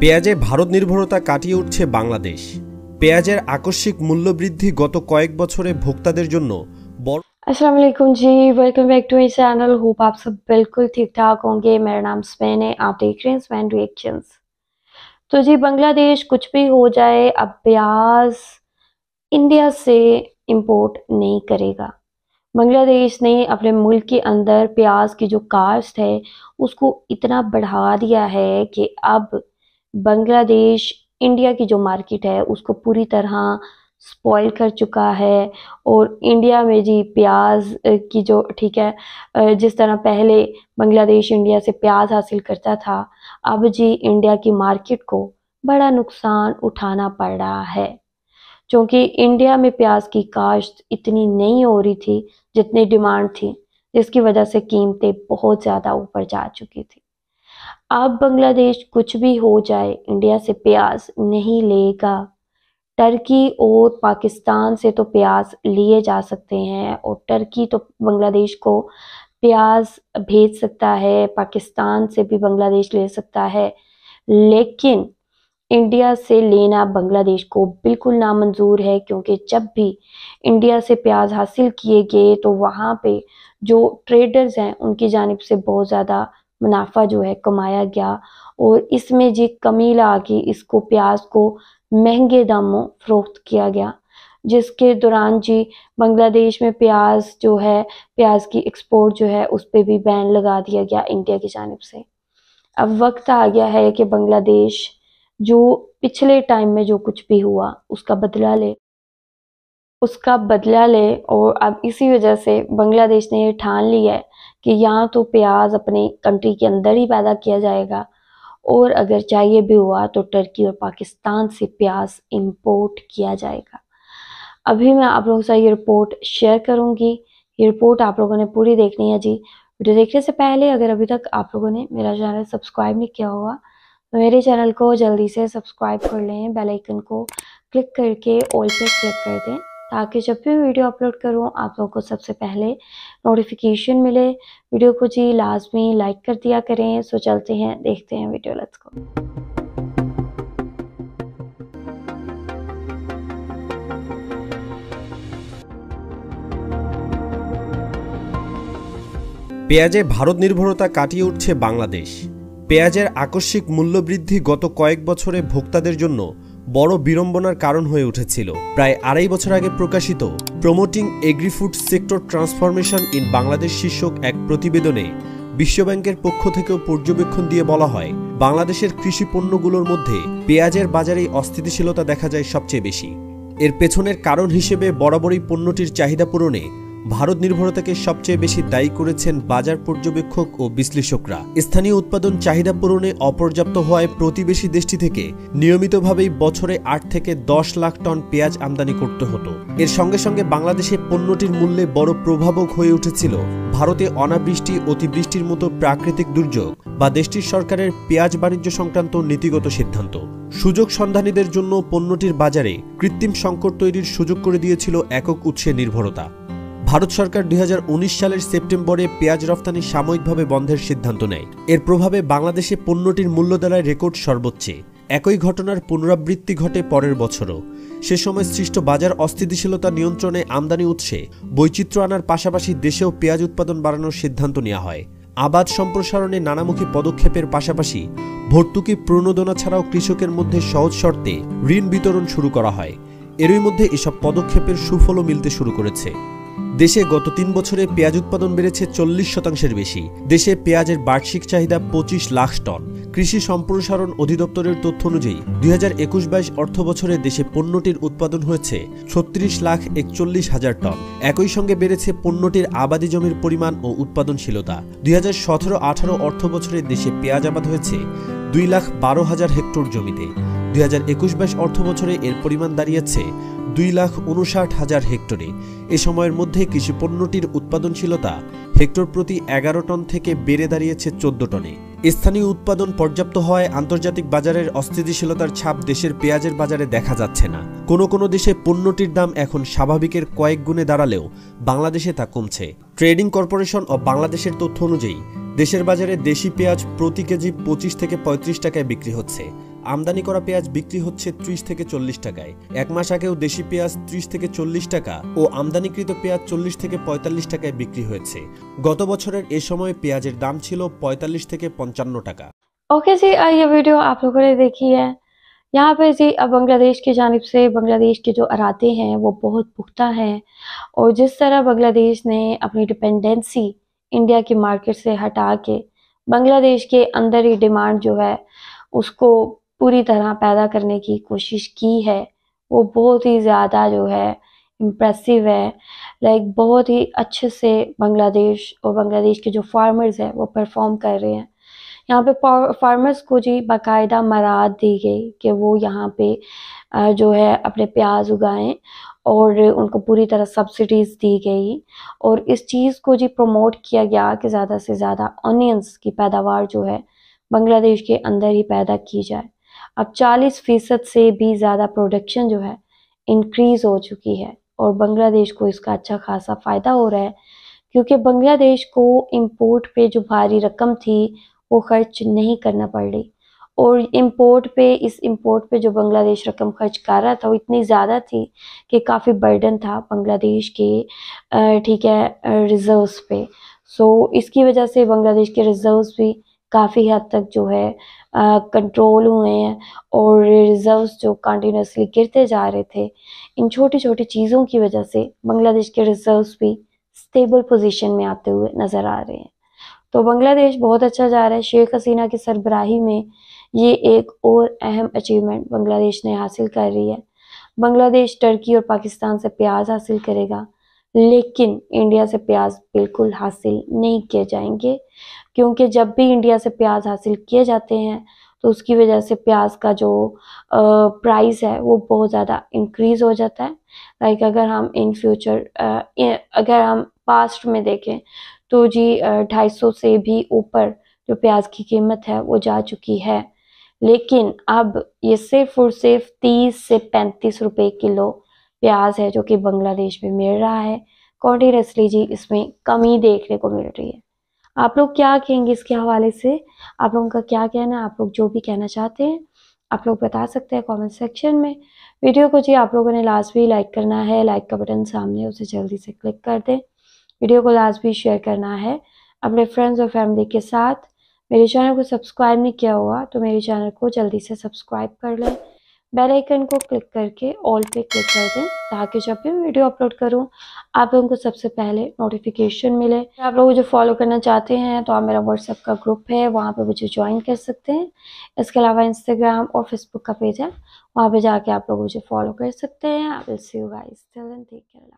পেঁয়াজে ভারত নির্ভরতা কাটিয়ে উঠছে বাংলাদেশ পেঁয়াজের আকস্মিক মূল্যবৃদ্ধি গত কয়েক বছরে ভোক্তাদের জন্য বড় अस्सलाम वालेकुम जी welcome back to my channel hope आप सब बिल्कुल ठीक ठाक होंगे मेरा नाम स्मैन है आप देख रहे हैं स्मैन रिएक्शंस तो जी बांग्लादेश कुछ भी हो जाए अब प्याज इंडिया से इंपोर्ट नहीं करेगा बांग्लादेश ने अपने मुल्क के अंदर प्याज की जो काश्त है उसको इतना बढ़ा दिया है कि अब बांग्लादेश, इंडिया की जो मार्केट है, उसको पूरी तरह स्पॉइल कर चुका है। और इंडिया में जी प्याज की जो, ठीक है जिस तरह पहले बांग्लादेश इंडिया से प्याज हासिल करता था, अब जी इंडिया की मार्केट को बड़ा नुकसान उठाना पड़ रहा है। क्योंकि इंडिया में प्याज की काश्त इतनी नहीं हो रही थी जितनी डिमांड थी, जिसकी वजह से कीमतें बहुत ज़्यादा ऊपर जा चुकी थी। अब बांग्लादेश कुछ भी हो जाए, इंडिया से प्याज नहीं लेगा। टर्की और पाकिस्तान से तो प्याज लिए जा सकते हैं और टर्की तो बांग्लादेश को प्याज भेज सकता है, पाकिस्तान से भी बांग्लादेश ले सकता है। लेकिन इंडिया से लेना बांग्लादेश को बिल्कुल नामंजूर है, क्योंकि जब भी इंडिया से प्याज हासिल किए गए तो वहाँ पे जो ट्रेडर्स हैं, उनकी जानब से बहुत ज़्यादा मुनाफा जो है कमाया गया और इसमें जी कमी ला के इसको प्याज को महँगे दामों फरोख्त किया गया, जिसके दौरान जी बांग्लादेश में प्याज जो है, प्याज की एक्सपोर्ट जो है उस पर भी बैन लगा दिया गया इंडिया की जानब से। अब वक्त आ गया है कि बांग्लादेश जो पिछले टाइम में जो कुछ भी हुआ, उसका बदला ले। उसका बदला ले और अब इसी वजह से बांग्लादेश ने ये ठान लिया है कि यहाँ तो प्याज अपने कंट्री के अंदर ही पैदा किया जाएगा। और अगर चाहिए भी हुआ तो टर्की और पाकिस्तान से प्याज इंपोर्ट किया जाएगा। अभी मैं आप लोगों से ये रिपोर्ट शेयर करूँगी। ये रिपोर्ट आप लोगों ने पूरी देखनी है जी। वीडियो देखने से पहले अगर अभी तक आप लोगों ने मेरा चैनल सब्सक्राइब नहीं किया हुआ तो मेरे चैनल को जल्दी से सब्सक्राइब कर लें बेल आइकन को क्लिक करके ऑल पे क्लिक कर दें। ताकि जब भी वीडियो अपलोड करूं आप लोगों को सबसे पहले नोटिफिकेशन मिले वीडियो को जी लाजमी लाइक कर दिया करें सो चलते हैं देखते हैं वीडियो लेट्स गो পেঁয়াজে ভারত নির্ভরতা কাটিয়ে উঠছে বাংলাদেশ পেঁয়াজের আকস্মিক মূল্যবৃদ্ধি গত কয়েক বছরে ভোক্তাদের জন্য বড় বিড়ম্বনার কারণ হয়ে উঠেছিল। প্রায় আড়াই বছর আগে প্রকাশিত promoting agrifood sector transformation in Bangladesh শীর্ষক এক প্রতিবেদনে বিশ্বব্যাংকের পক্ষ থেকেও পর্যবেক্ষণ দিয়ে বলা হয়, বাংলাদেশের কৃষি পণ্যগুলোর মধ্যে পেঁয়াজের বাজারেই অস্থিতিশীলতা দেখা যায় সবচেয়ে বেশি। এর পেছনের কারণ হিসেবে বরাবরই পণ্যটির চাহিদা পূরণে ভারত নির্ভরতাকে সবচেয়ে বেশি দায়ী করেছেন বাজার পর্যবেক্ষক ও বিশ্লেষকরা। স্থানীয় উৎপাদন চাহিদা পূরণে অপর্যাপ্ত হওয়ায় প্রতিবেশী দেশটি থেকে নিয়মিতভাবেই বছরে আট থেকে দশ লাখ টন পেঁয়াজ আমদানি করতে হতো। এর সঙ্গে সঙ্গে বাংলাদেশে পণ্যটির মূল্যে বড় প্রভাবক হয়ে উঠেছিল। ভারতে অনাবৃষ্টি, অতিবৃষ্টির মতো প্রাকৃতিক দুর্যোগ বা দেশটির সরকারের পেঁয়াজ বাণিজ্য সংক্রান্ত নীতিগত সিদ্ধান্ত। সুযোগ সন্ধানীদের জন্য পণ্যটির বাজারে কৃত্রিম সংকট তৈরির সুযোগ করে দিয়েছিল একক উৎসে নির্ভরতা। ভারত সরকার দুই হাজার উনিশ সালের সেপ্টেম্বরে পেঁয়াজ রফতানি সাময়িকভাবে বন্ধের সিদ্ধান্ত নেয়। এর প্রভাবে বাংলাদেশে পণ্যটির মূল্য দাঁড়ায় রেকর্ড সর্বোচ্চে। একই ঘটনার পুনরাবৃত্তি ঘটে পরের বছরও। সে সময় সৃষ্ট বাজার অস্থিতিশীলতা নিয়ন্ত্রণে আমদানি উৎসে বৈচিত্র্য আনার পাশাপাশি দেশেও পেঁয়াজ উৎপাদন বাড়ানোর সিদ্ধান্ত নেওয়া হয়। আবাদ সম্প্রসারণে নানামুখী পদক্ষেপের পাশাপাশি ভর্তুকি প্রণোদনা ছাড়াও কৃষকের মধ্যে সহজ শর্তে ঋণ বিতরণ শুরু করা হয়। এরই মধ্যে এসব পদক্ষেপের সুফলও মিলতে শুরু করেছে। দেশে গত তিন বছরে পেঁয়াজ উৎপাদন বেড়েছে চল্লিশ শতাংশের বেশি। দেশে পেঁয়াজের বার্ষিক চাহিদা পঁচিশ লাখ টন। কৃষি সম্প্রসারণ অধিদপ্তরের তথ্য অনুযায়ী, দুই হাজার একুশ বাইশ অর্থ বছরে দেশে পণ্যটির উৎপাদন হয়েছে ছত্রিশ লাখ একচল্লিশ হাজার টন। একই সঙ্গে বেড়েছে পণ্যটির আবাদি জমির পরিমাণ ও উৎপাদনশীলতা। দুই হাজার সতেরো আঠারো অর্থ বছরে দেশে পেঁয়াজ আবাদ হয়েছে দুই লাখ বারো হাজার হেক্টর জমিতে। দুই হাজার একুশ বাইশ অর্থ বছরে এর পরিমাণ দাঁড়িয়েছে দুই লাখ উনষাট হাজার হেক্টরে। এ সময়ের মধ্যে কৃষি পণ্যটির উৎপাদনশীলতা হেক্টর প্রতি এগারো টন থেকে বেড়ে দাঁড়িয়েছে চোদ্দ টনে। স্থানীয় উৎপাদন পর্যাপ্ত হওয়ায় আন্তর্জাতিক বাজারের অস্থিতিশীলতার ছাপ দেশের পেঁয়াজের বাজারে দেখা যাচ্ছে না। কোনো কোনো দেশে পণ্যটির দাম এখন স্বাভাবিকের কয়েক গুণে দাঁড়ালেও বাংলাদেশে তা কমছে। ট্রেডিং কর্পোরেশন ও বাংলাদেশের তথ্য অনুযায়ী, দেশের বাজারে দেশি পেঁয়াজ প্রতি কেজি পঁচিশ থেকে পঁয়ত্রিশ টাকায় বিক্রি হচ্ছে। আমদানি করা পেঁয়াজ বিক্রি হচ্ছে ত্রিশ থেকে চল্লিশ টাকায় এক মাস আগেও দেশি পেঁয়াজ ত্রিশ থেকে চল্লিশ টাকা ও আমদানিকৃত পেঁয়াজ চল্লিশ থেকে পঁয়তাল্লিশ টাকায় বিক্রি হয়েছে গত বছরের এ সময় পেঁয়াজের দাম ছিল পঁয়তাল্লিশ থেকে পঞ্চান্ন টাকা ओके जी आ, ये वीडियो आप लोगों ने देखी है यहाँ पे जी अब बांग्लादेश की जानिब से बांग्लादेश के जो अराते हैं वो बहुत पुख्ता हैं और जिस तरह बांग्लादेश ने अपनी डिपेंडेंसी इंडिया की मार्केट से हटा के बांग्लादेश के अंदर ही डिमांड जो है उसको पूरी तरह पैदा करने की कोशिश की है। वो बहुत ही ज़्यादा जो है इम्प्रेसिव है। लाइक बहुत ही अच्छे से बांग्लादेश और बांग्लादेश के जो फार्मर्स हैं, वो परफॉर्म कर रहे हैं। यहाँ पे फार्मर्स को जी बाकायदा मराद दी गई कि वो यहाँ पे जो है अपने प्याज उगाएँ और उनको पूरी तरह सब्सिडीज़ दी गई। और इस चीज़ को जी प्रमोट किया गया कि ज़्यादा से ज़्यादा ऑनियंस की पैदावार जो है, बांग्लादेश के अंदर ही पैदा की जाए। अब 40 फ़ीसद से भी ज़्यादा प्रोडक्शन जो है इंक्रीज़ हो चुकी है और बांग्लादेश को इसका अच्छा खासा फ़ायदा हो रहा है, क्योंकि बांग्लादेश को इम्पोर्ट पे जो भारी रकम थी, वो खर्च नहीं करना पड़ रही। और इम्पोर्ट पे, इस इम्पोर्ट पे जो बांग्लादेश रकम खर्च कर रहा था, वो इतनी ज़्यादा थी कि काफ़ी बर्डन था बांग्लादेश के ठीक है रिजर्व्स पे। सो इसकी वजह से बांग्लादेश के रिजर्व्स भी काफ़ी हद तक जो है कंट्रोल हुए हैं और रिजर्व्स जो कंटिन्यूसली गिरते जा रहे थे, इन छोटी छोटी चीज़ों की वजह से बांग्लादेश के रिजर्व्स भी स्टेबल पोजीशन में आते हुए नज़र आ रहे हैं। तो बांग्लादेश बहुत अच्छा जा रहा है। शेख हसीना की सरबराही में ये एक और अहम अचीवमेंट बांग्लादेश ने हासिल कर रही है। बांग्लादेश टर्की और पाकिस्तान से प्याज हासिल करेगा। लेकिन इंडिया से प्याज बिल्कुल हासिल नहीं किए जाएँगे, क्योंकि जब भी इंडिया से प्याज हासिल किए जाते हैं तो उसकी वजह से प्याज का जो प्राइस है, वो बहुत ज़्यादा इंक्रीज़ हो जाता है। लाइक अगर हम इन फ्यूचर अगर हम पास्ट में देखें तो जी ढाई सौ से भी ऊपर जो प्याज की कीमत है, वो जा चुकी है। लेकिन अब ये सिर्फ़ और सिर्फ़ तीस से पैंतीस रुपए किलो प्याज है जो कि बांग्लादेश में मिल रहा है। कॉन्टीन्यूसली जी इसमें कमी देखने को मिल रही है। आप लोग क्या कहेंगे इसके हवाले से? आप लोगों का क्या कहना है? आप लोग जो भी कहना चाहते हैं, आप लोग बता सकते हैं कमेंट सेक्शन में। वीडियो को जी आप लोगों ने भी लाइक करना है लाइक का बटन सामने, उसे जल्दी से क्लिक कर दें। वीडियो को भी शेयर करना है। अपने फ्रेंड्स और फैमिली के साथ। मेरे चैनल को सब्सक्राइब नहीं किया हुआ तो मेरे चैनल को जल्दी से सब्सक्राइब कर लें। बेल आइकन को क्लिक करके ऑल पे क्लिक कर दें, ताकि जब भी वीडियो अपलोड करूँ, आप लोगों को सबसे पहले नोटिफिकेशन मिले। आप लोग मुझे फॉलो करना चाहते हैं तो आप मेरा व्हाट्सएप का ग्रुप है, वहाँ पे मुझे ज्वाइन कर सकते हैं। इसके अलावा इंस्टाग्राम और फेसबुक का पेज है, वहाँ पे जाके आप लोग मुझे फॉलो कर सकते हैं। I will see you guys take care